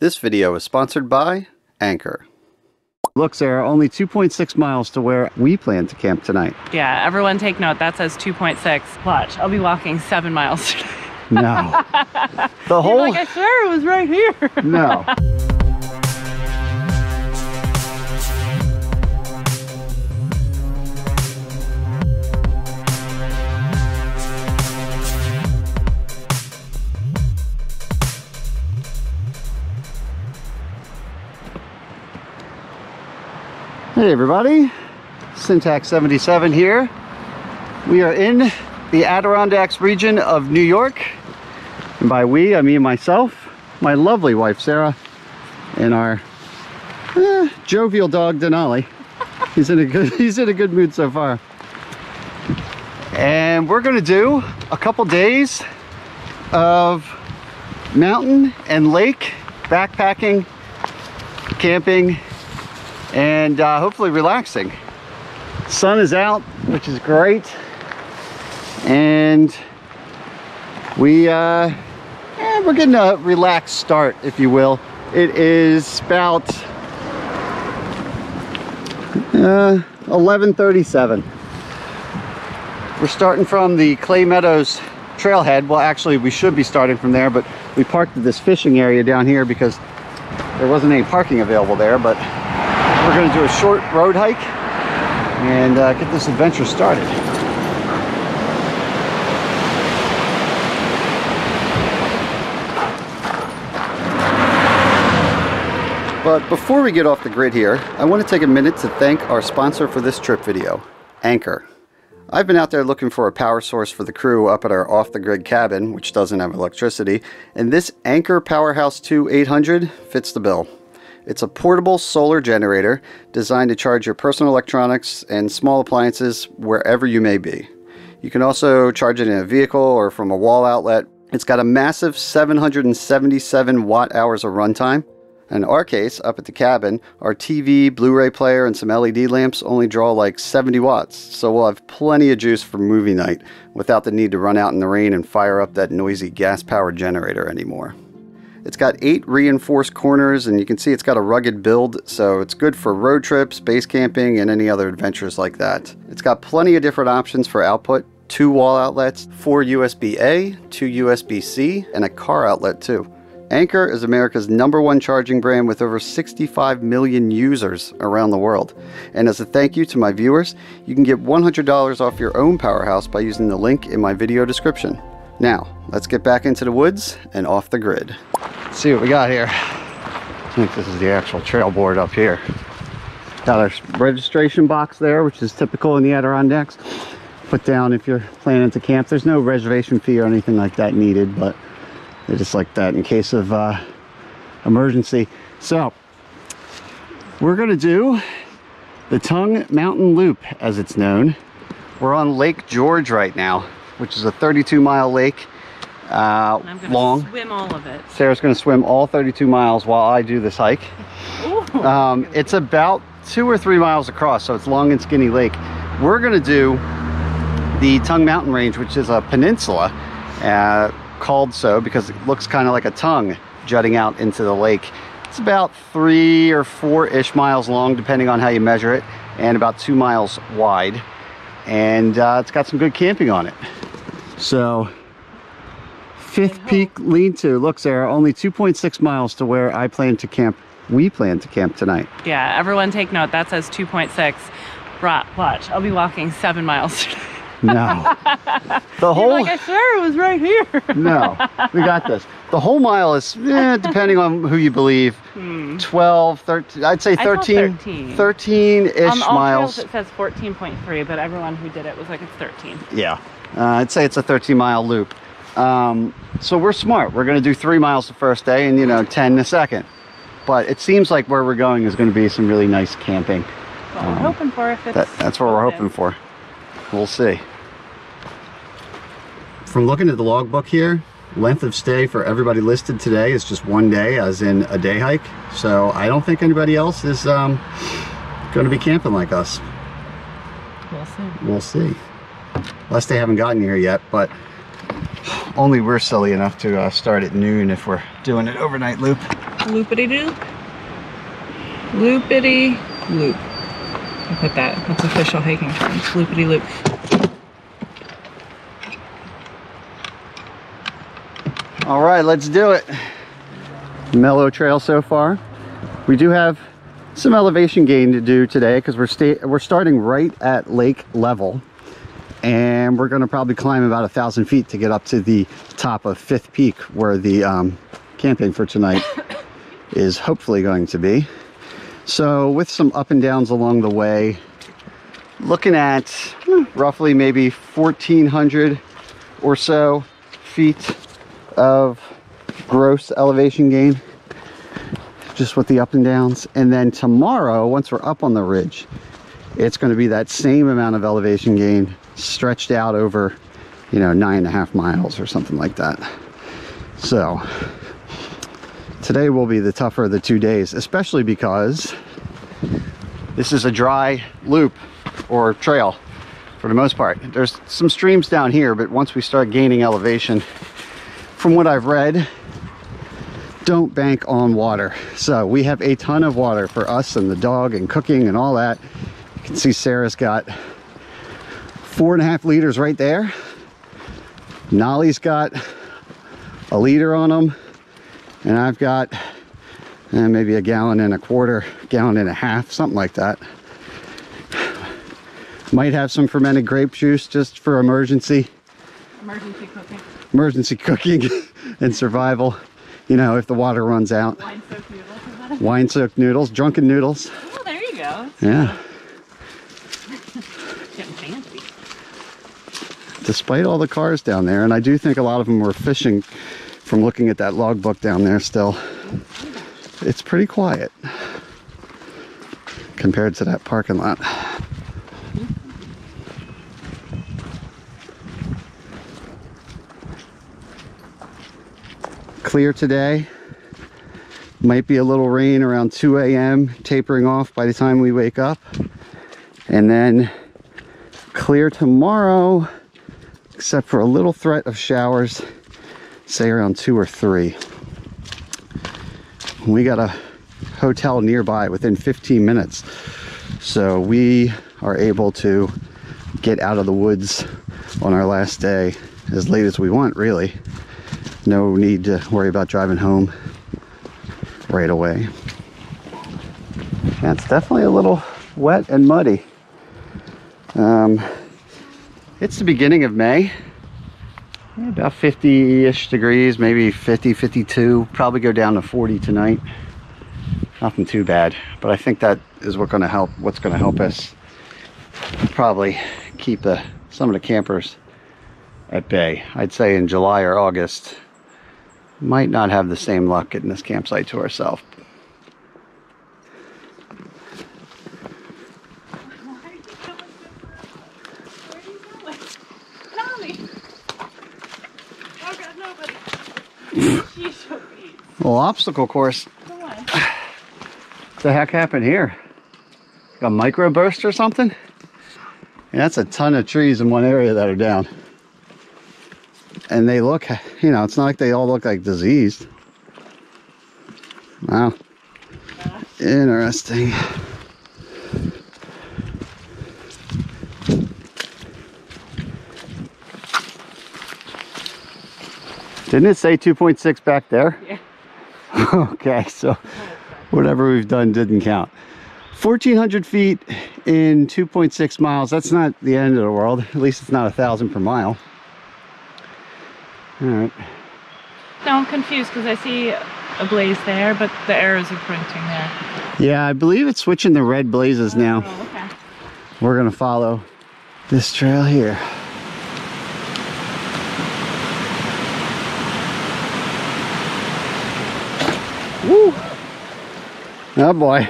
This video is sponsored by Anker. Look, Sara, only 2.6 miles to where we plan to camp tonight. Yeah, everyone take note. That says 2.6. Watch, I'll be walking seven miles today. No. the whole. like, I swear it was right here. no. Hey everybody, Sintax 77 here. We are in the Adirondacks region of New York. And by we, I mean myself, my lovely wife Sara, and our eh, jovial dog Denali. He's in a good he's in a good mood so far. And we're gonna do a couple days of mountain and lake backpacking, camping, and uh, hopefully relaxing. Sun is out, which is great. And we, uh, we're getting a relaxed start, if you will. It is about uh, 11.37. We're starting from the Clay Meadows trailhead. Well, actually, we should be starting from there, but we parked at this fishing area down here because there wasn't any parking available there, but we're going to do a short road hike and uh, get this adventure started. But before we get off the grid here, I want to take a minute to thank our sponsor for this trip video, Anker. I've been out there looking for a power source for the crew up at our off-the-grid cabin, which doesn't have electricity, and this Anker Powerhouse 2 800 fits the bill. It's a portable solar generator designed to charge your personal electronics and small appliances wherever you may be. You can also charge it in a vehicle or from a wall outlet. It's got a massive 777 watt hours of runtime. In our case, up at the cabin, our TV, Blu-ray player, and some LED lamps only draw like 70 watts, so we'll have plenty of juice for movie night without the need to run out in the rain and fire up that noisy gas-powered generator anymore. It's got eight reinforced corners and you can see it's got a rugged build, so it's good for road trips, base camping, and any other adventures like that. It's got plenty of different options for output, two wall outlets, four USB-A, two USB-C, and a car outlet too. Anker is America's number one charging brand with over 65 million users around the world. And as a thank you to my viewers, you can get $100 off your own powerhouse by using the link in my video description. Now, let's get back into the woods and off the grid. Let's see what we got here. I think this is the actual trail board up here. Got our registration box there, which is typical in the Adirondacks. Put down if you're planning to camp. There's no reservation fee or anything like that needed, but they just like that in case of uh, emergency. So, we're gonna do the Tongue Mountain Loop, as it's known. We're on Lake George right now, which is a 32 mile lake, uh, I'm gonna long. swim all of it. Sara's gonna swim all 32 miles while I do this hike. Ooh. Um, it's about two or three miles across, so it's long and skinny lake. We're gonna do the Tongue Mountain Range, which is a peninsula, uh, called so because it looks kind of like a tongue jutting out into the lake. It's about three or four-ish miles long, depending on how you measure it, and about two miles wide. And uh, it's got some good camping on it. So, Fifth Peak Lean-To. Look, Sara, only 2.6 miles to where I plan to camp. We plan to camp tonight. yeah, everyone take note. That says 2.6. Right, watch, I'll be walking seven miles today. No. The You're whole like, I swear it was right here. no, we got this. The whole mile is, eh, depending on who you believe, 12, 13, I'd say Hmm. I saw 13, 13. 13-ish On all miles. trails it says 14.3, but everyone who did it was like, it's 13. Yeah, uh, I'd say it's a 13 mile loop. Um, so we're smart. We're going to do three miles the first day and, you know, 10 the second. But it seems like where we're going is going to be some really nice camping. What we're hoping for if it's That, that's what we're hoping for. We'll see. From looking at the logbook here, length of stay for everybody listed today is just one day, as in a day hike. So I don't think anybody else is um, going to be camping like us. We'll see. We'll see. Unless they haven't gotten here yet, but only we're silly enough to uh, start at noon if we're doing an overnight loop. Loopity loop. Loopity loop. I put that. That's official hiking term. Loopity loop. All right, let's do it. Mellow trail so far. We do have some elevation gain to do today because we're sta we're starting right at lake level and we're going to probably climb about a thousand feet to get up to the top of Fifth Peak where the um, camping for tonight is hopefully going to be. So with some up and downs along the way, looking at hmm, roughly maybe 1400 or so feet of gross elevation gain just with the up and downs and then tomorrow once we're up on the ridge it's going to be that same amount of elevation gain stretched out over you know nine and a half miles or something like that so today will be the tougher of the two days especially because this is a dry loop or trail for the most part there's some streams down here but once we start gaining elevation from what I've read, don't bank on water. So we have a ton of water for us and the dog and cooking and all that. You can see Sara's got four and a half liters right there. Nolly's got a liter on them. And I've got eh, maybe a gallon and a quarter, gallon and a half, something like that. Might have some fermented grape juice just for emergency Emergency cooking. emergency cooking and survival. You know, if the water runs out. Wine soaked noodles. Is that it? Wine soaked noodles, drunken noodles. Oh, there you go. Yeah. Getting Despite all the cars down there, and I do think a lot of them were fishing from looking at that logbook down there still. It's pretty quiet compared to that parking lot. Clear today. Might be a little rain around 2 a.m., tapering off by the time we wake up. And then clear tomorrow, except for a little threat of showers, say around 2 or 3. We got a hotel nearby within 15 minutes. So we are able to get out of the woods on our last day as late as we want, really. No need to worry about driving home right away. Yeah, it's definitely a little wet and muddy. Um, it's the beginning of May. About 50-ish degrees, maybe 50, 52. Probably go down to 40 tonight. Nothing too bad, but I think that is what going to help. What's going to help us probably keep the some of the campers at bay. I'd say in July or August, might not have the same luck getting this campsite to ourselves. Why are you going Where are you going? Tommy! Oh god, nobody. Sheesh, Well, obstacle course. What the heck happened here? A microburst or something? Yeah, that's a ton of trees in one area that are down. And they look, you know, it's not like they all look like diseased. Wow. Interesting. Didn't it say 2.6 back there? Yeah. okay, so whatever we've done didn't count. 1,400 feet in 2.6 miles. That's not the end of the world. At least it's not a thousand per mile. All right. Now I'm confused because I see a blaze there, but the arrows are pointing there. Yeah, I believe it's switching the red blazes now. Oh, okay. We're gonna follow this trail here. Woo! Oh boy.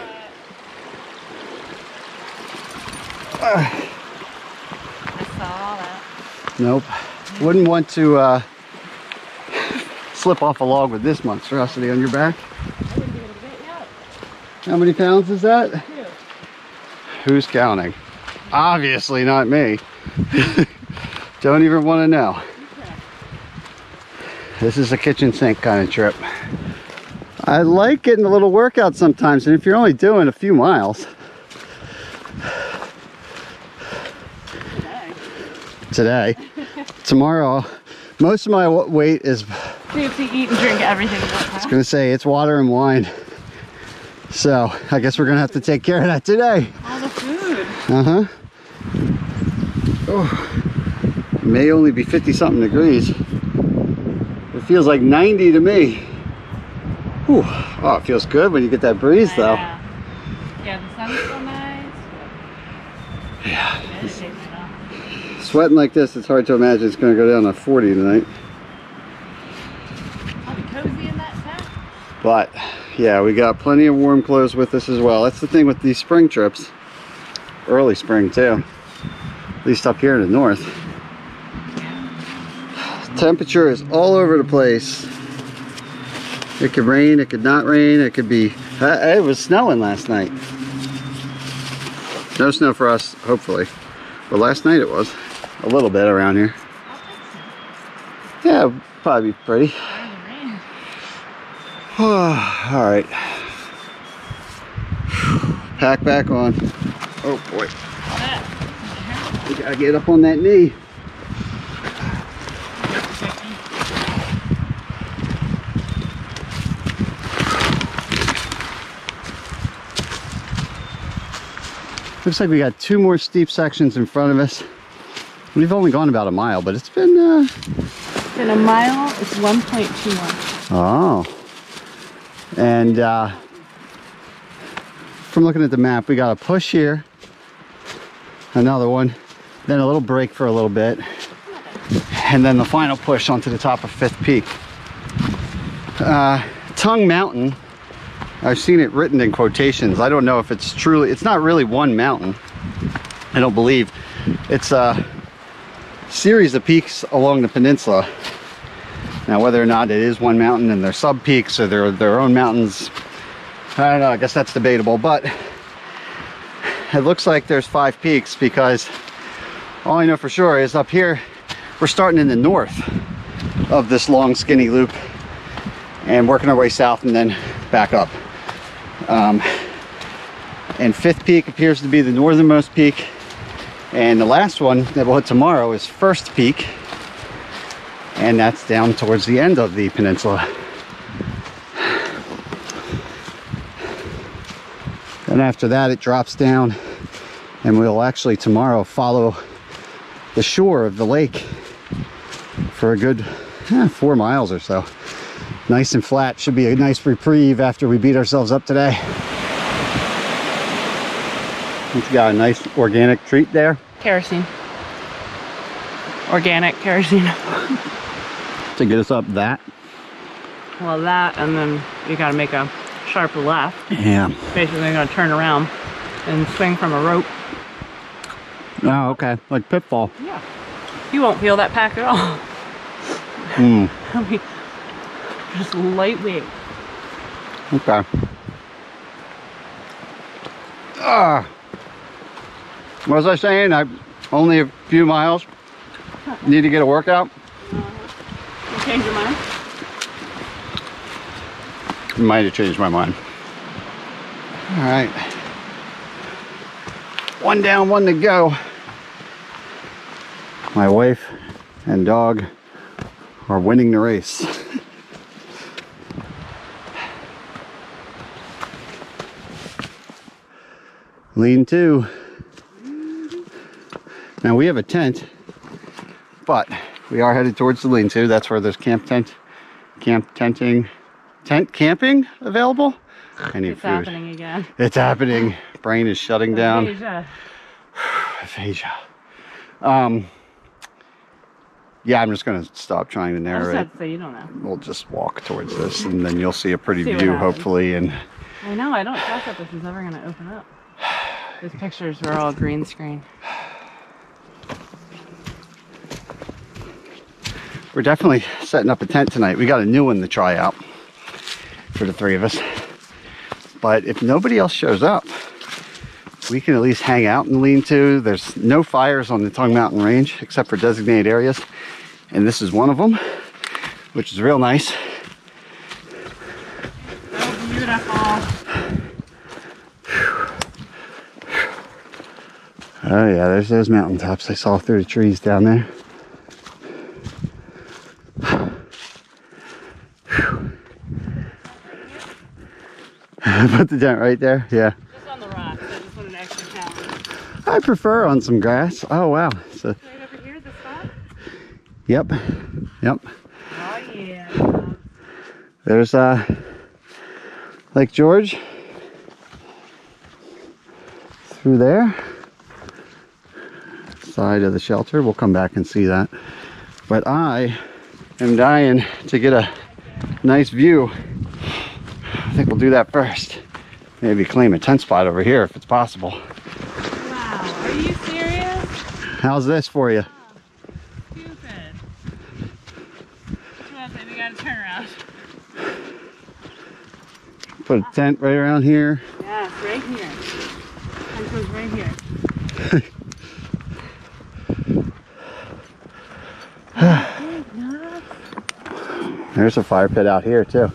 I saw that. Nope. Wouldn't want to uh, slip off a log with this monstrosity on your back. How many pounds is that? Who's counting? Obviously not me. Don't even want to know. This is a kitchen sink kind of trip. I like getting a little workout sometimes, and if you're only doing a few miles Today. today, tomorrow, most of my weight is, You have to eat and drink everything. I was gonna say, it's water and wine. So I guess we're gonna have to take care of that today. All the food. Uh-huh. Oh, it may only be 50 something degrees. It feels like 90 to me. Whew. Oh, it feels good when you get that breeze though. Yeah. Yeah, the sun's so nice. Yeah. Sweating like this, it's hard to imagine it's gonna go down to 40 tonight. I'll be cozy in that tent. But yeah, we got plenty of warm clothes with us as well. That's the thing with these spring trips. Early spring too. At least up here in the north. Temperature is all over the place. It could rain, it could not rain, it could be. Uh, It was snowing last night. No snow for us, hopefully. But last night it was. A little bit around here. Yeah, probably be pretty. Rain. All right. Pack back on. Oh boy, we gotta get up on that knee. Looks like we got two more steep sections in front of us. We've only gone about a mile, but it's been, uh, In a mile, it's 1.21. Oh. And uh, from looking at the map, we got a push here, another one, then a little break for a little bit, and then the final push onto the top of Fifth Peak. Uh, Tongue Mountain, I've seen it written in quotations. I don't know if it's truly, it's not really one mountain, I don't believe. It's a series of peaks along the peninsula. Now, whether or not it is one mountain and they're sub peaks or they're their own mountains, I don't know. I guess that's debatable. But it looks like there's five peaks because all I know for sure is up here, we're starting in the north of this long skinny loop and working our way south and then back up. Um, and Fifth Peak appears to be the northernmost peak. And the last one that we'll hit tomorrow is First Peak and that's down towards the end of the peninsula. And after that, it drops down, and we'll actually tomorrow follow the shore of the lake for a good eh, four miles or so. Nice and flat. Should be a nice reprieve after we beat ourselves up today. It's got a nice organic treat there. Kerosene. Organic kerosene. to get us up that. Well, that, and then you gotta make a sharp left. Yeah. Basically, you're gonna turn around and swing from a rope. Oh, okay. Like pitfall. Yeah. You won't feel that pack at all. Hmm. I mean, just lightweight. Okay. Ah. What was I saying? I only a few miles. Need to get a workout. You change your mind? Might have changed my mind. All right. One down, one to go. My wife and dog are winning the race. Lean to. Now we have a tent, but we are headed towards the lean to. That's where there's camp tent, camp tenting, tent camping available. I need It's food. happening again. It's happening. Brain is shutting down. Asia. Aphasia. Um, yeah, I'm just gonna stop trying to narrate. to you don't know. We'll just walk towards this, and then you'll see a pretty See view, hopefully. And I know, I don't trust that this is ever gonna open up. These pictures were all green screen. we're definitely setting up a tent tonight. We got a new one to try out for the three of us. But if nobody else shows up, we can at least hang out and lean to. There's no fires on the Tongue Mountain Range except for designated areas. And this is one of them, which is real nice. Oh yeah, there's those mountaintops I saw through the trees down there. Put the tent right there. Yeah. The rocks. I just want an extra challenge. I prefer on some grass. Oh wow. So Right over here, the spot? yep. Yep. Oh, yeah. There's uh Lake George through there. Side of the shelter. We'll come back and see that. But I am dying to get a nice view. I think we'll do that first. Maybe claim a tent spot over here if it's possible. Wow. Are you serious? How's this for you? Stupid. Come. Gotta turn around. Put a tent right around here. Yeah, right here. Tent goes right here. There's a fire pit out here too.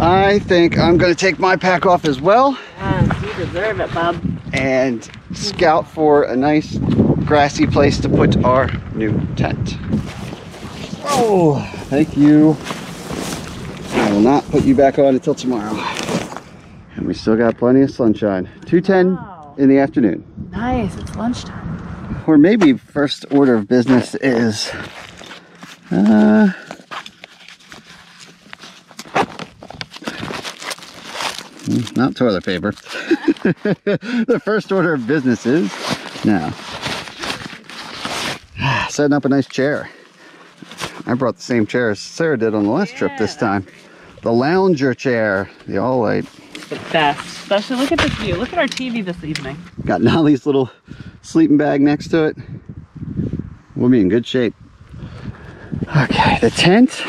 I think I'm gonna take my pack off as well Yes, you deserve it, bub. and scout for a nice grassy place to put our new tent. Oh, thank you. I will not put you back on until tomorrow. And we still got plenty of sunshine. 210 Wow. in the afternoon. Nice. It's lunchtime. Or maybe first order of business is uh, Mm, not toilet paper. the first order of business is now setting up a nice chair. I brought the same chair as Sara did on the last trip this time. The lounger chair, the all white. The best. Especially look at this view. Look at our TV this evening. Got Nolly's little sleeping bag next to it. We'll be in good shape. Okay, the tent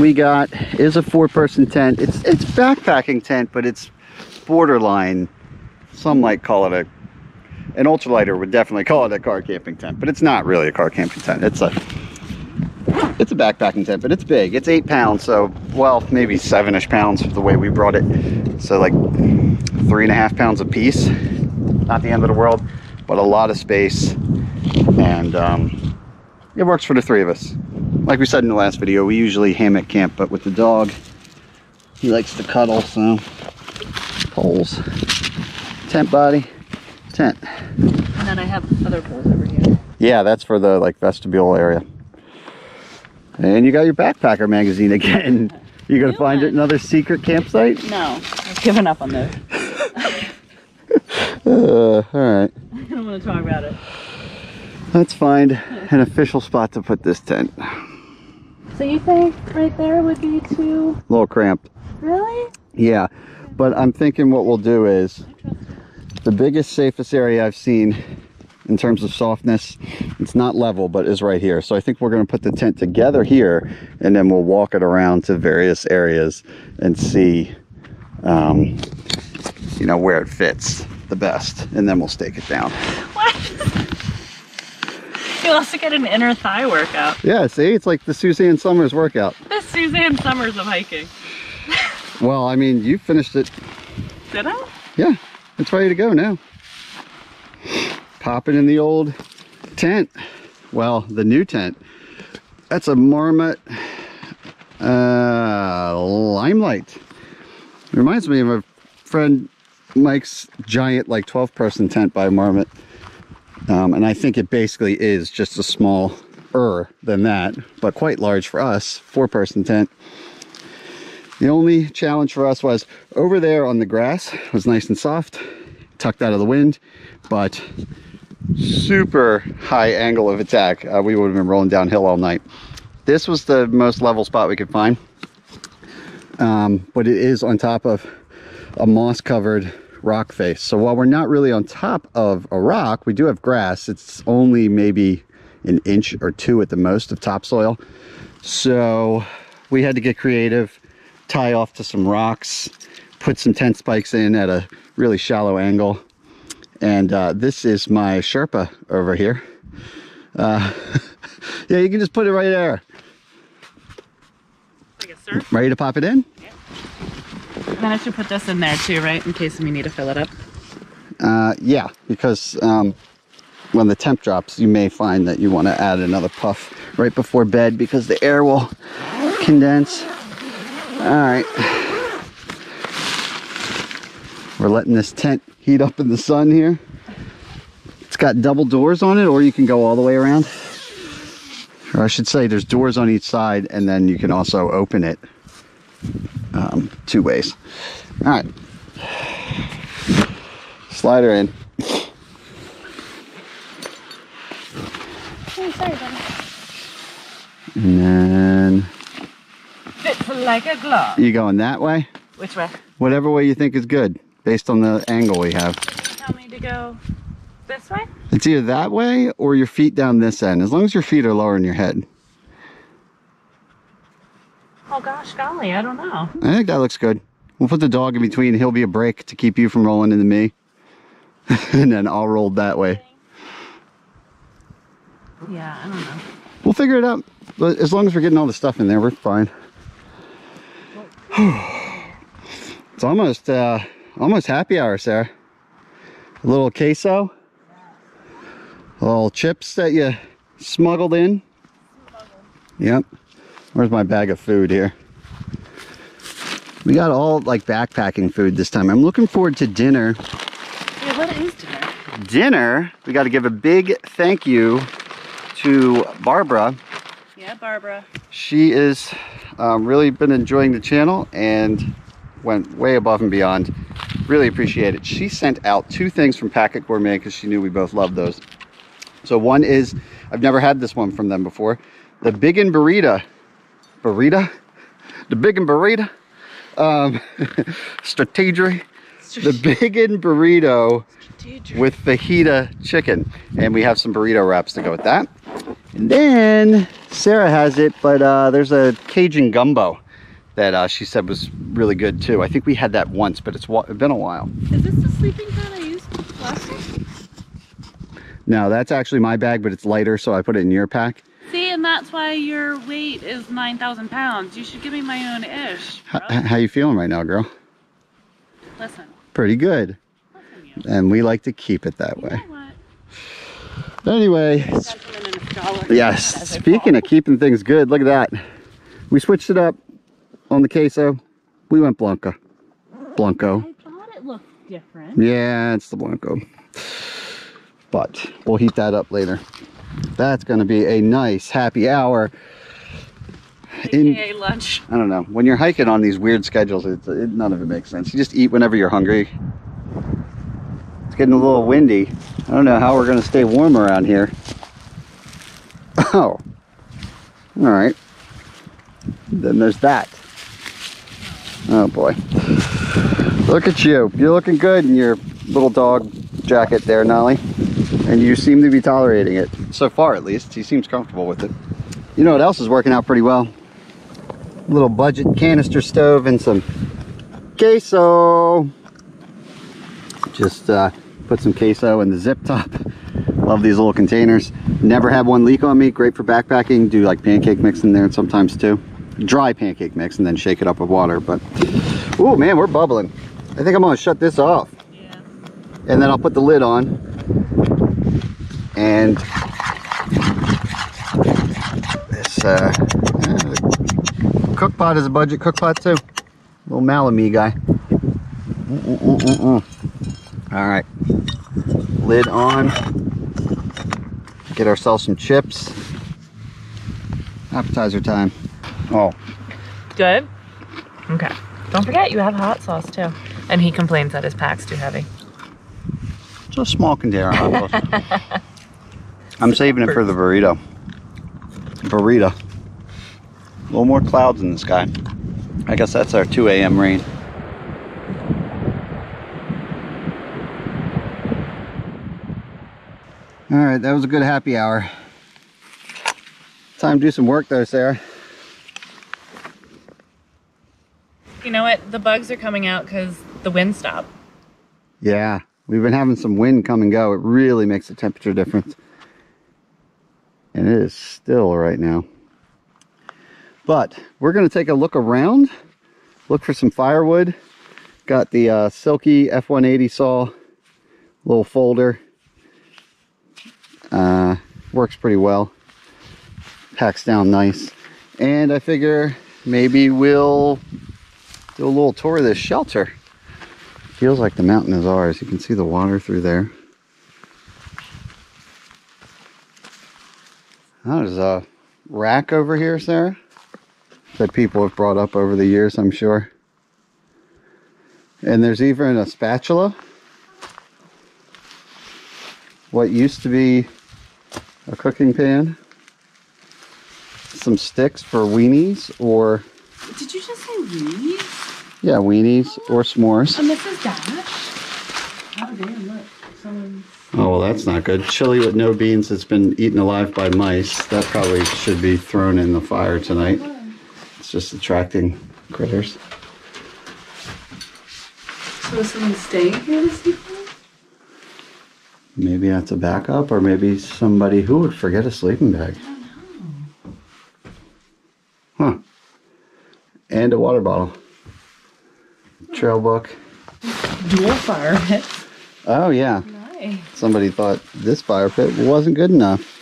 we got is a four-person tent. It's it's backpacking tent, but it's borderline. Some might call it a an ultralighter would definitely call it a car camping tent, but it's not really a car camping tent. It's a it's a backpacking tent, but it's big. It's eight pounds, so well, maybe seven-ish pounds the way we brought it. So like three and a half pounds a piece. Not the end of the world, but a lot of space, and um, it works for the three of us. Like we said in the last video, we usually hammock camp, but with the dog, he likes to cuddle, so poles, tent body, tent. And then I have other poles over here. Yeah, that's for the like vestibule area. And you got your backpacker magazine again. You gonna New find one. another secret campsite? No, I've given up on those. Uh, all right. I don't want to talk about it. Let's find an official spot to put this tent. So you think right there would be too A little cramped. really? Yeah, but I'm thinking what we'll do is the biggest, safest area I've seen in terms of softness, it's not level, but is right here. So I think we're going to put the tent together here and then we'll walk it around to various areas and see, um, you know, where it fits the best. And then we'll stake it down. What? you also get an inner thigh workout. Yeah, see, it's like the Suzanne Somers workout. The Suzanne Somers of hiking. Well, I mean, you finished it. Did I? Yeah, it's ready to go now. Popping in the old tent. Well, the new tent. That's a Marmot uh, Limelight. Reminds me of a friend Mike's giant, like 12 person tent by Marmot. Um, and I think it basically is just a small er than that, but quite large for us, four person tent. The only challenge for us was over there on the grass was nice and soft, tucked out of the wind, but super high angle of attack. Uh, we would have been rolling downhill all night. This was the most level spot we could find, um, but it is on top of a moss covered rock face. So while we're not really on top of a rock, we do have grass. It's only maybe an inch or two at the most of topsoil. So we had to get creative, tie off to some rocks, put some tent spikes in at a really shallow angle. And uh, this is my Sherpa over here. Uh, yeah, you can just put it right there. Like? Ready to pop it in? Then I should put this in there too, right? In case we need to fill it up. Uh, yeah, because um, when the temp drops, you may find that you want to add another puff right before bed because the air will condense. All right. We're letting this tent heat up in the sun here. It's got double doors on it, or you can go all the way around. Or I should say, there's doors on each side, and then you can also open it um, two ways. All right. Slide her in. Oh, sorry, buddy. And then Fits like a glove. you going that way? Which way? Whatever way you think is good, based on the angle we have. Tell me to go this way? It's either that way or your feet down this end, as long as your feet are lower than your head. Oh gosh, golly, I don't know. I think that looks good. We'll put the dog in between. He'll be a break to keep you from rolling into me. and then I'll roll that way. Yeah, I don't know. We'll figure it out. But as long as we're getting all the stuff in there, we're fine. it's almost uh almost happy hour, Sara. A little queso. A little chips that you smuggled in. Yep. Where's my bag of food here? We got all like backpacking food this time. I'm looking forward to dinner Yeah, what is dinner? dinner, we got to give a big thank you to Barbara. Yeah, Barbara. She is um, really been enjoying the channel and went way above and beyond. Really appreciate it. She sent out two things from Packit Gourmet because she knew we both loved those. So one is, I've never had this one from them before, the Big and Burrito. Burrito? The Big and Burrito? Um, strategery. The Big and Burrito with fajita chicken. And we have some burrito wraps to go with that. And then Sara has it, but uh, there's a Cajun gumbo that uh, she said was really good too. I think we had that once, but it's been a while. Is this the sleeping pad I used last time? No, that's actually my bag, but it's lighter, so I put it in your pack. See, and that's why your weight is 9,000 pounds. You should give me my own ish. H- bro. how you feeling right now, girl? Listen, Pretty good. listen. And we like to keep it that You way. Anyway, Gentleman and a scholar. yes, speaking of keeping things good, look at that. We switched it up on the queso. We went Blanca. Blanco. I thought it looked different. Yeah, it's the Blanco. But we'll heat that up later. That's going to be a nice happy hour. In- AKA lunch. I don't know. When you're hiking on these weird schedules, it, it, none of it makes sense. You just eat whenever you're hungry. It's getting a little windy. I don't know how we're going to stay warm around here. Oh. All right. Then there's that. Oh boy. Look at you. You're looking good in your little dog jacket there, Nolly. And you seem to be tolerating it. So far, at least. He seems comfortable with it. You know what else is working out pretty well? little budget canister stove and some queso. Just uh, put some queso in the zip top. Love these little containers. Never had one leak on me. Great for backpacking. Do like pancake mix in there sometimes too. Dry pancake mix and then shake it up with water. But, oh man, we're bubbling. I think I'm gonna shut this off. And then I'll put the lid on. And this uh, cook pot is a budget cook pot too. Little Malamee guy. Mm-mm-mm-mm. All right, lid on. Get ourselves some chips. Appetizer time. Oh, Good? Okay. Don't forget, you have hot sauce too. And he complains that his pack's too heavy. It's a small container. of hot. I'm saving it for the burrito. Burrito. A little more clouds in the sky. I guess that's our 2 a.m. rain. All right, that was a good happy hour. Time to do some work though, Sara. You know what? The bugs are coming out because the wind stopped. Yeah, we've been having some wind come and go. It really makes a temperature difference. And it is still right now. But we're going to take a look around, look for some firewood. got the uh, Silky F180 saw, little folder. Uh, works pretty well. Packs down nice. And I figure maybe we'll do a little tour of this shelter. Feels like the mountain is ours. You can see the water through there. Oh, there's a rack over here, Sara, that people have brought up over the years, I'm sure. And there's even a spatula. What used to be a cooking pan. Some sticks for weenies or, Did you just say weenies? Yeah, weenies or s'mores. A Mrs. Dash? Oh, damn, look. Someone's. Oh, well, that's not good. Chili with no beans that's been eaten alive by mice. That probably should be thrown in the fire tonight. It's just attracting critters. So is someone staying here this evening? Maybe that's a backup, or maybe somebody who would forget a sleeping bag. Huh. And a water bottle. Trail book. Dual fire pit. Oh, yeah. Nice. Somebody thought this fire pit wasn't good enough.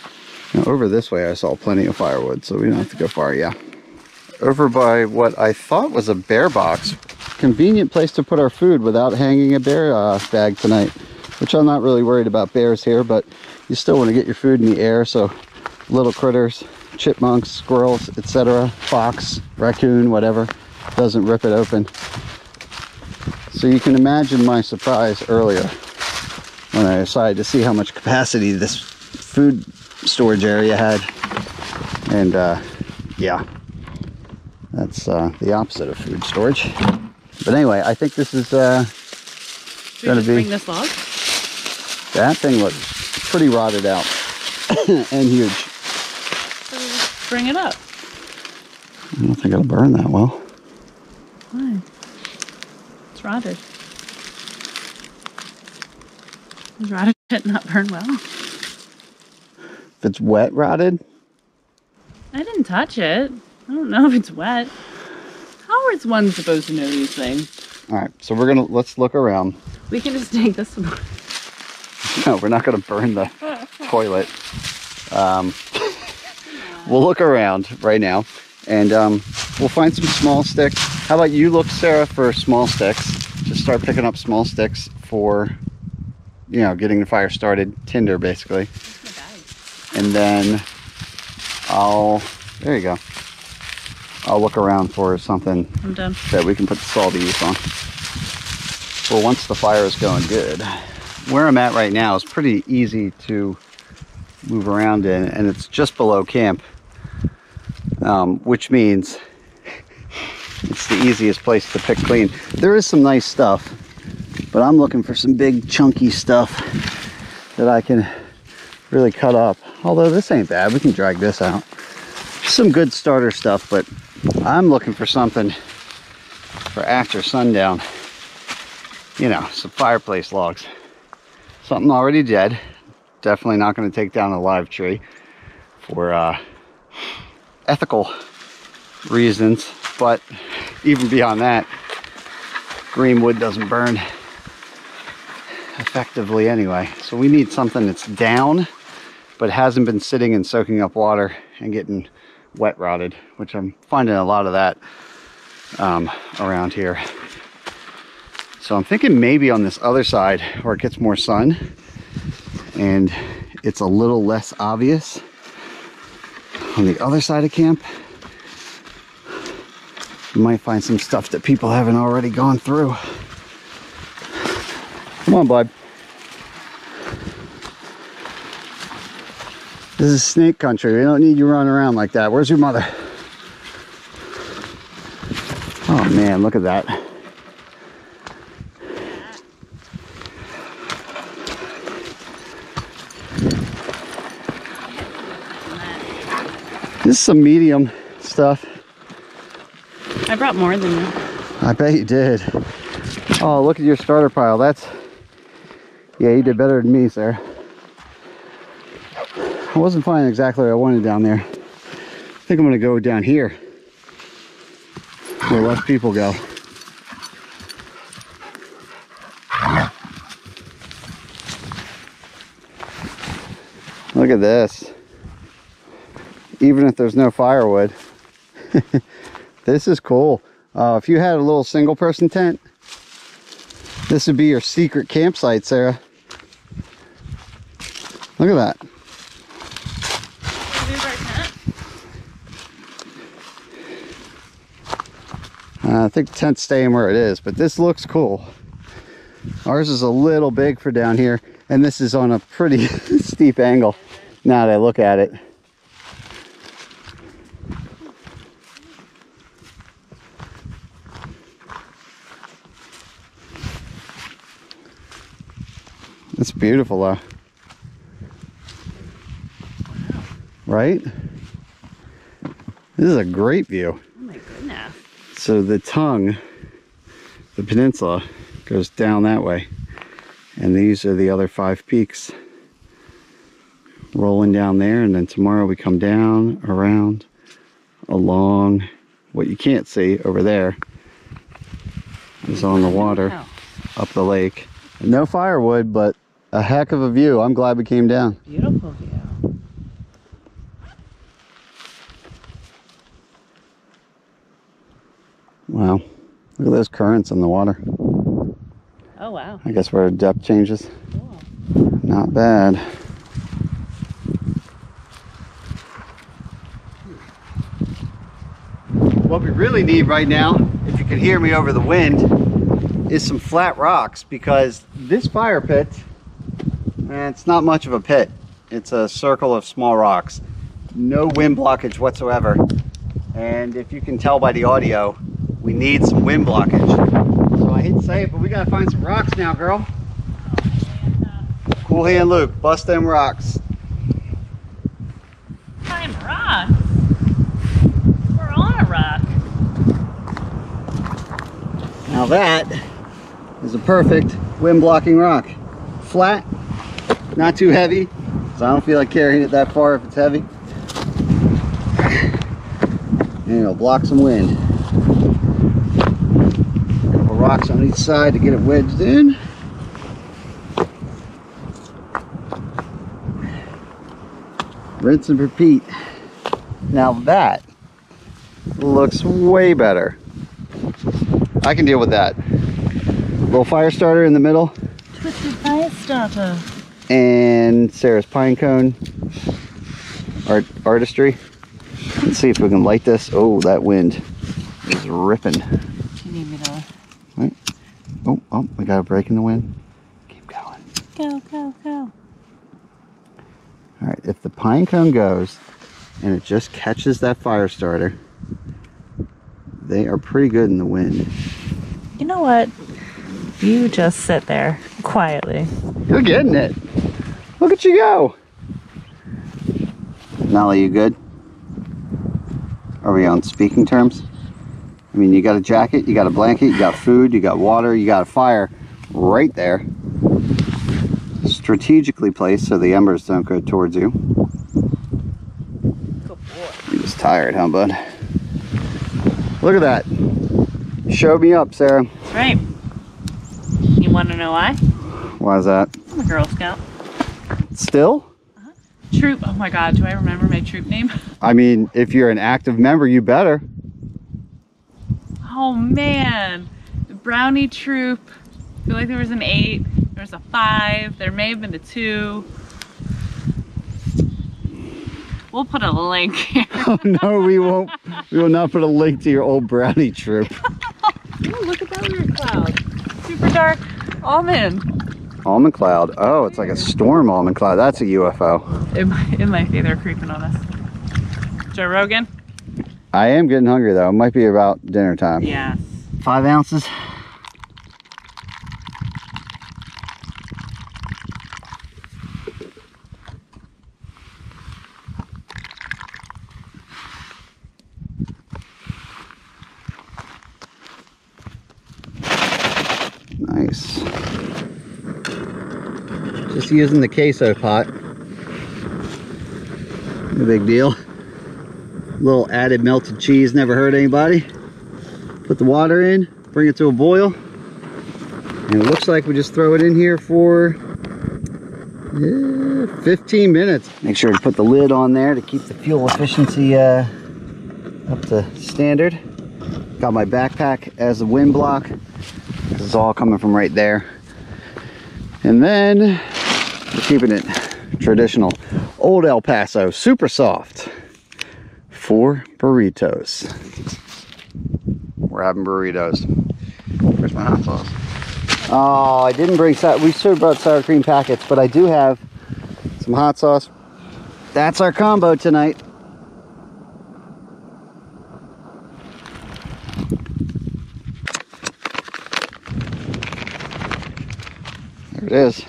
Now, over this way, I saw plenty of firewood, so we don't have to go far, yeah. Over by what I thought was a bear box. Convenient place to put our food without hanging a bear uh, bag tonight, which I'm not really worried about bears here, but you still want to get your food in the air, so little critters, chipmunks, squirrels, etc., fox, raccoon, whatever, doesn't rip it open. So you can imagine my surprise earlier when I decided to see how much capacity this food storage area had. And uh, yeah, that's uh, the opposite of food storage. But anyway, I think this is uh, Gonna just be- bring this log? that thing looks pretty rotted out and huge. So bring it up. I don't think it'll burn that well. Why? It's rotted. Does rotted shit not burn well? If it's wet rotted, I didn't touch it. I don't know if it's wet. How is one supposed to know these things? all right. So we're gonna let's look around. We can just take this one. No, we're not gonna burn the toilet. Um, we'll look around right now, and um, we'll find some small sticks. How about you look, Sara, for small sticks? Just start picking up small sticks for, you know, getting the fire started. Tinder, basically, and then I'll. There you go. I'll look around for something I'm done. that we can put the salty use on. Well, once the fire is going good. Where I'm at right now is pretty easy to move around in, and it's just below camp, um, which means it's the easiest place to pick clean. There is some nice stuff, but I'm looking for some big chunky stuff that I can really cut up. Although this ain't bad, we can drag this out. Some good starter stuff, but I'm looking for something for after sundown. You know, some fireplace logs. Something already dead. Definitely not going to take down a live tree for uh, ethical reasons. But even beyond that, green wood doesn't burn effectively anyway. So we need something that's down, but hasn't been sitting and soaking up water and getting wet rotted, which I'm finding a lot of that um, around here. So I'm thinking maybe on this other side where it gets more sun and it's a little less obvious on the other side of camp. You might find some stuff that people haven't already gone through. Come on, bud. This is snake country. We don't need you running around like that. Where's your mother? Oh man, look at that. This is some medium stuff. I brought more than you. I bet you did. Oh, look at your starter pile. That's, yeah, you did better than me, sir. I wasn't finding exactly what I wanted down there. I think I'm gonna go down here where less people go. Look at this. Even if there's no firewood. this is cool. Uh, if you had a little single person tent, this would be your secret campsite, Sara. Look at that. Uh, I think the tent's staying where it is, but this looks cool. Ours is a little big for down here, and this is on a pretty steep angle now that I look at it. Beautiful though. Right? This is a great view. Oh my goodness. So the tongue, the peninsula, goes down that way. And these are the other five peaks rolling down there. And then tomorrow we come down, around, along. What you can't see over there is on the water up the lake. No firewood, but a heck of a view. I'm glad we came down. Beautiful view. Wow. Look at those currents in the water. Oh wow. I guess where depth changes. Cool. Not bad. What we really need right now, if you can hear me over the wind, is some flat rocks because this fire pit, Eh, it's not much of a pit. It's a circle of small rocks. No wind blockage whatsoever. And if you can tell by the audio, we need some wind blockage. So I hate to say it, but we gotta find some rocks now, girl. Cool hand Luke, bust them rocks. Climb rocks. We're on a rock. Now that is a perfect wind blocking rock. Flat, not too heavy, so I don't feel like carrying it that far if it's heavy. And it'll block some wind. Couple rocks on each side to get it wedged in. Rinse and repeat. Now that looks way better. I can deal with that. Little fire starter in the middle Twisted fire starter. And Sara's pine cone art artistry. Let's see if we can light this. Oh, that wind is ripping. You need me to Oh, oh, we got a break in the wind. Keep going. go, go, go. All right, if the pine cone goes and it just catches that fire starter, they are pretty good in the wind. You know what? You just sit there quietly. You're getting it. Look at you go. Nolly, you good? Are we on speaking terms? I mean, you got a jacket, you got a blanket, you got food, you got water, you got a fire right there. Strategically placed so the embers don't go towards you. Good boy. You're just tired, huh, bud? Look at that. Show me up, Sara. That's right. You want to know why? Why is that? I'm a Girl Scout. Still? Troop. Oh my God. Do I remember my troop name? I mean, if you're an active member, you better. Oh man. The Brownie Troop. I feel like there was an eight. There was a five. There may have been a two. We'll put a link here. Oh no, we won't. We will not put a link to your old brownie troop. Ooh, look at that weird cloud. Super dark almond. Almond cloud. Oh, it's like a storm almond cloud. That's a UFO. It might, it might be. They're creeping on us. Joe Rogan? I am getting hungry though. It might be about dinner time. Yeah. Five ounces. Nice. Just using the queso pot. No big deal. little added melted cheese never hurt anybody. Put the water in, bring it to a boil. And it looks like we just throw it in here for Yeah, 15 minutes. Make sure to put the lid on there to keep the fuel efficiency uh, up to standard. Got my backpack as a wind block. This is all coming from right there. And then keeping it traditional. Old El Paso, super soft. Four burritos. We're having burritos. Where's my hot sauce? Oh, I didn't bring. We should have brought sour cream packets, but I do have some hot sauce. That's our combo tonight. There it is.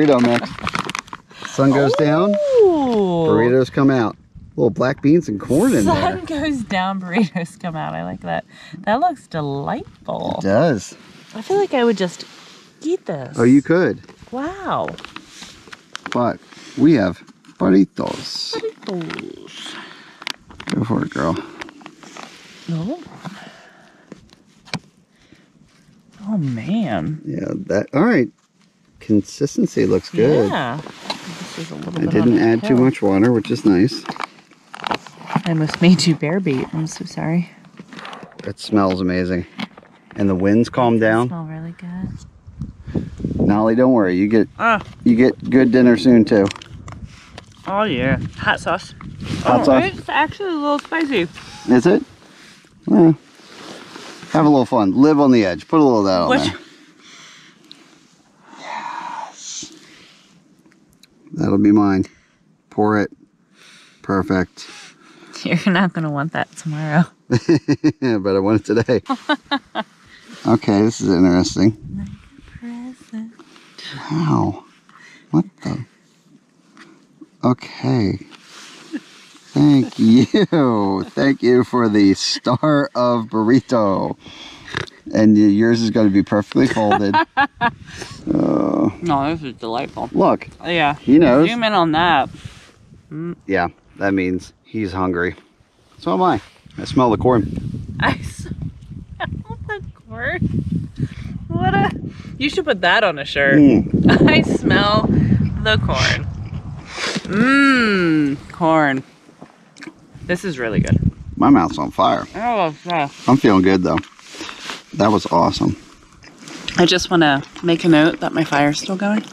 Burrito mix. Sun goes down, burritos come out. Little black beans and corn in there. Sun goes down, burritos come out. I like that. That looks delightful. It does. I feel like I would just eat this. Oh, you could, Wow. but we have burritos. Burritos. Go for it, girl. Oh. Oh man. Yeah, that. All right. Consistency looks good. Yeah. This is a I didn't add too much water, which is nice. I almost made you bear beat. I'm so sorry. It smells amazing. And the winds calm down. Smell really good. Nolly, don't worry. You get Ah. you get good dinner soon too. Oh yeah. Hot sauce. Hot oh, sauce? It's actually a little spicy. Is it? Well, have a little fun. Live on the edge. Put a little of that on Which- there. That'll be mine. Pour it. Perfect. You're not gonna want that tomorrow. but I want it today. okay, this is interesting. Present. Wow. What the? Okay. Thank you. Thank you for the star of burrito. And yours is going to be perfectly folded. Oh, No, this is delightful. look, Yeah. he knows. Zoom in on that. Yeah, that means he's hungry. So am I. I smell the corn. I smell the corn. What a. You should put that on a shirt. Mm. I smell the corn. Mmm, corn. This is really good. My mouth's on fire. Oh, yeah. I'm feeling good though. That was awesome. I just want to make a note that my fire's still going.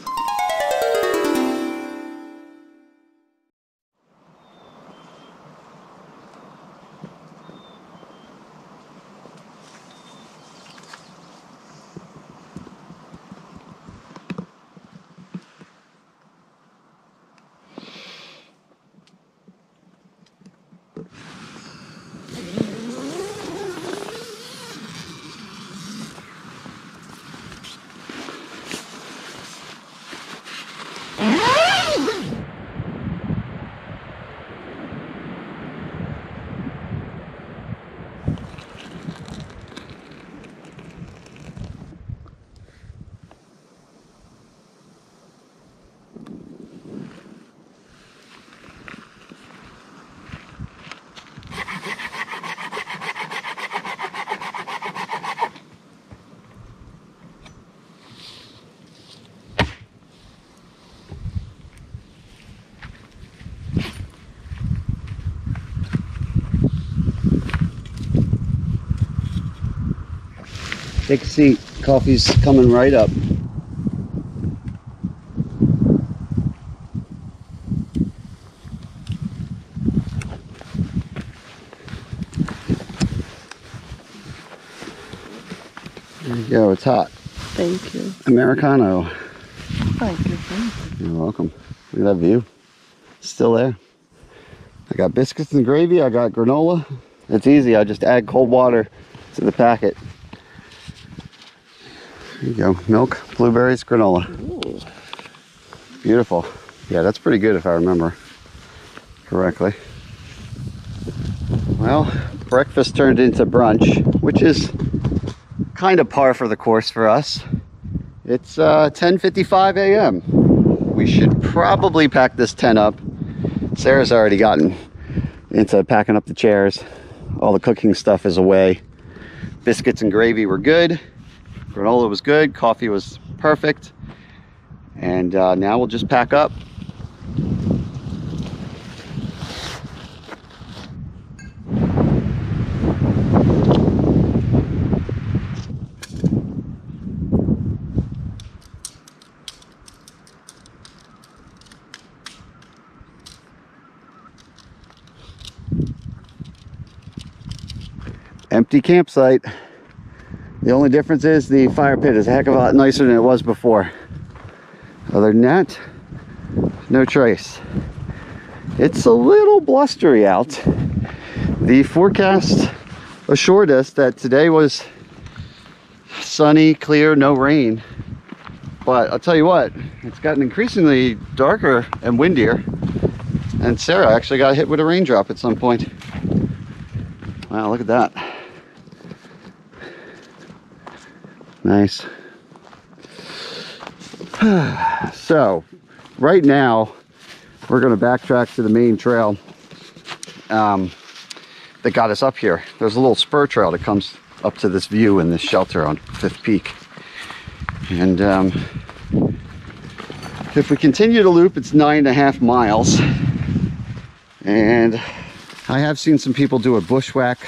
Take a seat. Coffee's coming right up. There you go. It's hot. Thank you. Americano. Thank you. Thank you. You're welcome. Look at that view. Still there. I got biscuits and gravy. I got granola. It's easy. I just add cold water to the packet. There you go. Milk, blueberries, granola. Beautiful. Yeah, that's pretty good if I remember correctly. Well, breakfast turned into brunch, which is kind of par for the course for us. It's uh, 10:55 a.m. We should probably pack this tent up. Sara's already gotten into packing up the chairs. All the cooking stuff is away. Biscuits and gravy were good. Granola was good. Coffee was perfect. And uh, now we'll just pack up. Empty campsite. The only difference is the fire pit is a heck of a lot nicer than it was before. Other than that, no trace. It's a little blustery out. The forecast assured us that today was sunny, clear, no rain. But I'll tell you what, it's gotten increasingly darker and windier. And Sara actually got hit with a raindrop at some point. Wow, look at that. Nice. so, right now, we're going to backtrack to the main trail um, that got us up here. There's a little spur trail that comes up to this view in this shelter on Fifth Peak. And um, if we continue to loop, it's nine and a half miles. And I have seen some people do a bushwhack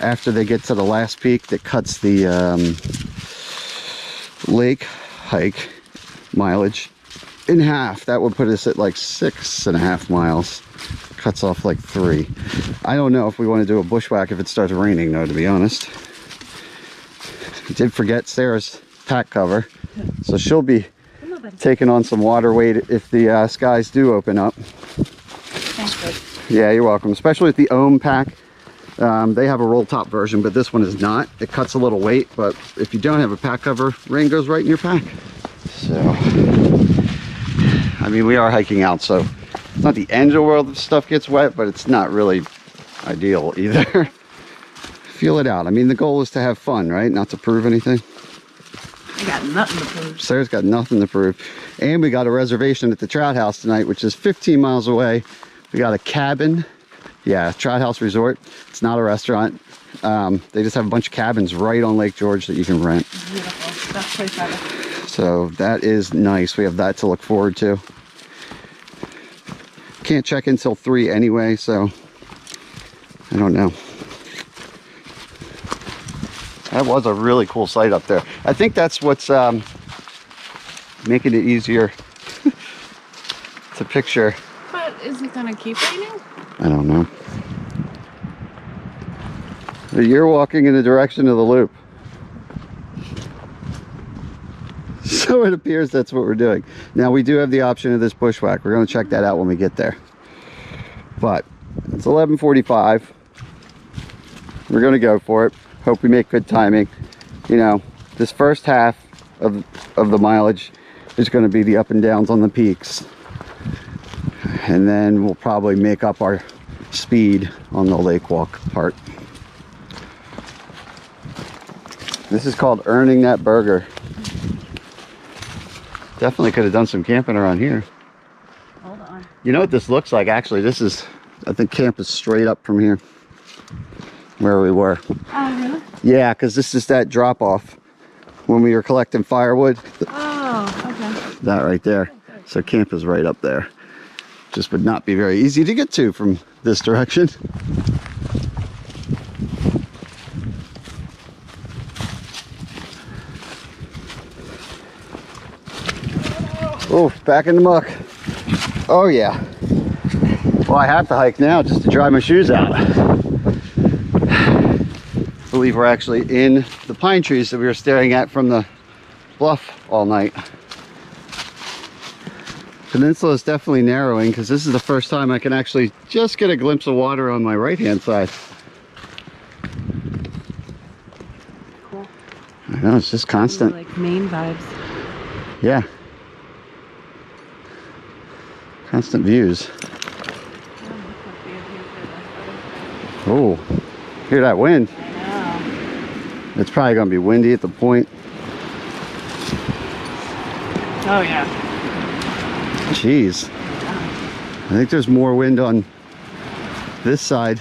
after they get to the last peak that cuts the um, lake hike mileage in half. That would put us at like six and a half miles. Cuts off like three. I don't know if we want to do a bushwhack if it starts raining though, to be honest. I did forget Sara's pack cover. So she'll be Come on, buddy. taking on some water weight if the uh, skies do open up. Bud. Yeah, you're welcome. Especially with the Ohm pack. Um, they have a roll top version, but this one is not. It cuts a little weight, but if you don't have a pack cover, rain goes right in your pack. So, I mean, we are hiking out, so it's not the end of the world if stuff gets wet, but it's not really ideal either. Feel it out. I mean, the goal is to have fun, right? Not to prove anything. I got nothing to prove. Sara's got nothing to prove. And we got a reservation at the Trout House tonight, which is 15 miles away. We got a cabin. Yeah, Trout House Resort. It's not a restaurant. Um, they just have a bunch of cabins right on Lake George that you can rent. Beautiful. Best place ever. So that is nice. We have that to look forward to. Can't check until 3 anyway, so I don't know. That was a really cool site up there. I think that's what's um, making it easier to picture. But is it gonna keep raining? I don't know. But you're walking in the direction of the loop. So it appears that's what we're doing. Now we do have the option of this bushwhack. We're going to check that out when we get there. But it's 11:45. We're going to go for it. Hope we make good timing. You know, this first half of of the mileage is going to be the up and downs on the peaks. And then we'll probably make up our speed on the lake walk part. This is called earning that burger. Definitely could have done some camping around here. Hold on. You know what this looks like? Actually, this is, I think camp is straight up from here where we were. Oh, really? Yeah, because this is that drop off when we were collecting firewood. Oh, okay. That right there. So camp is right up there. Just would not be very easy to get to from this direction. Oh, back in the muck. Oh yeah. Well, I have to hike now just to dry my shoes out. I believe we're actually in the pine trees that we were staring at from the bluff all night. Peninsula is definitely narrowing because this is the first time I can actually just get a glimpse of water on my right hand side. Cool. I know, it's just constant. Like main vibes. Yeah. Constant views. Oh, hear that wind. It's probably going to be windy at the point. Oh, yeah. Jeez. I think there's more wind on this side.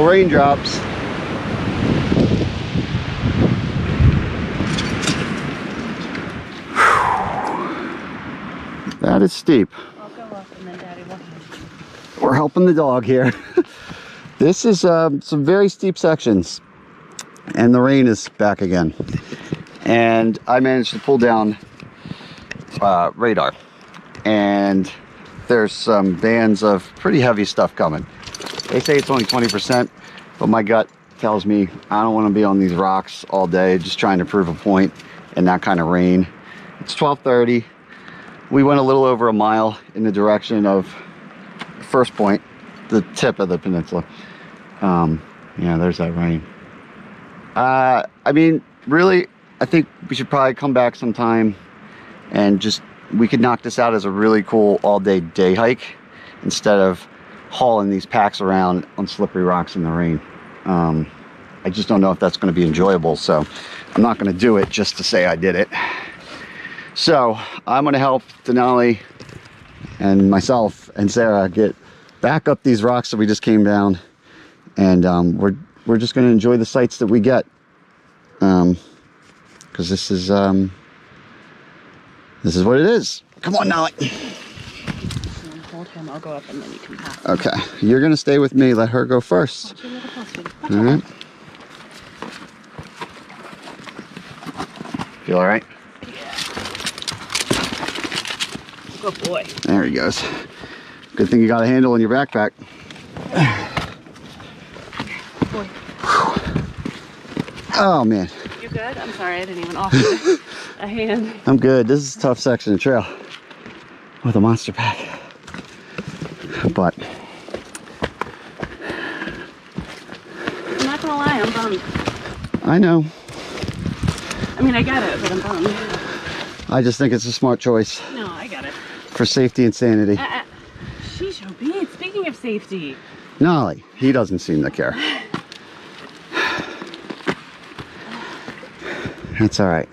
Raindrops. That is steep. We're helping the dog here. this is um, some very steep sections. And the rain is back again. And I managed to pull down uh, radar. And there's some bands of pretty heavy stuff coming. They say it's only 20%, but my gut tells me I don't want to be on these rocks all day just trying to prove a point in that kind of rain. It's 1230. We went a little over a mile in the direction of first point, the tip of the peninsula. Um, yeah, there's that rain. Uh, I mean, really, I think we should probably come back sometime and just we could knock this out as a really cool all-day day hike instead of hauling these packs around on slippery rocks in the rain. Um, I just don't know if that's going to be enjoyable, so I'm not going to do it just to say I did it. So I'm going to help Denali and myself and Sara get back up these rocks that we just came down, and um, we're we're just going to enjoy the sights that we get, because um, this is um, this is what it is. Come on, Nolly. Hold. I'll go up and then you can pass. Okay, you're going to stay with me. Let her go first. Oh, Watch your. All right. Feel all right? Yeah. Good boy. There he goes. Good thing you got a handle in your backpack. Boy. Oh man, You good? I'm sorry, I didn't even offer you a hand. I'm good. This is a tough section of trail with a monster pack. But I'm not gonna lie, I'm bummed. I know. I mean, I get it, but I'm bummed. I just think it's a smart choice No, I get it. for safety and sanity. Uh, uh, sheesh, speaking of safety, Nolly, he doesn't seem to care. That's all right.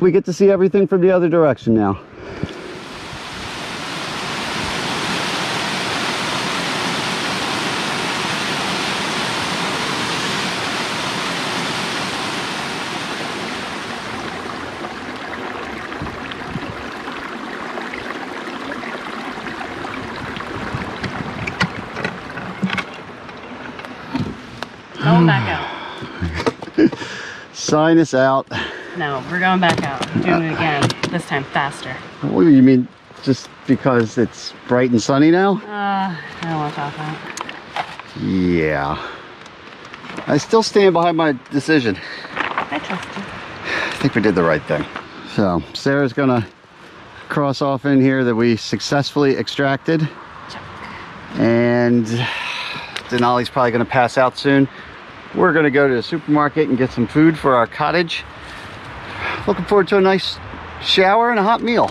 We get to see everything from the other direction now. going back out. Sign us out. No, we're going back out. Doing it again. This time faster. What do you mean just because it's bright and sunny now? Uh, I don't want to talk about it. Yeah. I still stand behind my decision. I trust you. I think we did the right thing. So Sara's gonna cross off in here that we successfully extracted. And Denali's probably gonna pass out soon. We're gonna go to the supermarket and get some food for our cottage. Looking forward to a nice shower and a hot meal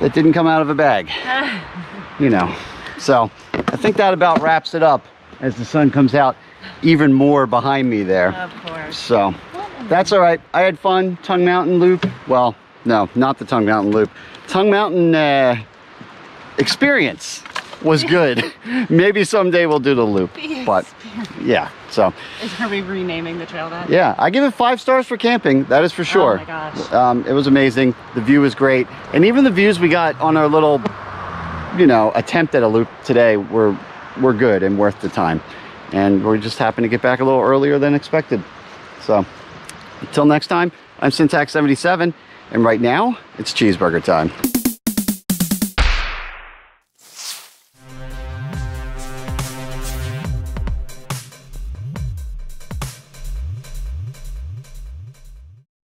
that didn't come out of a bag. You know. So I think that about wraps it up as the sun comes out even more behind me there. Of course. So that's all right. I had fun. Tongue Mountain Loop. Well, no, not the Tongue Mountain Loop. Tongue Mountain uh, experience was good. Maybe someday we'll do the loop. But yeah, so Are we renaming the trail that? yeah, I give it five stars for camping. That is for sure. Oh my gosh. Um, it was amazing. The view was great, and even the views we got on our little, you know, attempt at a loop today were were good and worth the time. And we just happened to get back a little earlier than expected. So, until next time, I'm Sintax77, and right now it's cheeseburger time.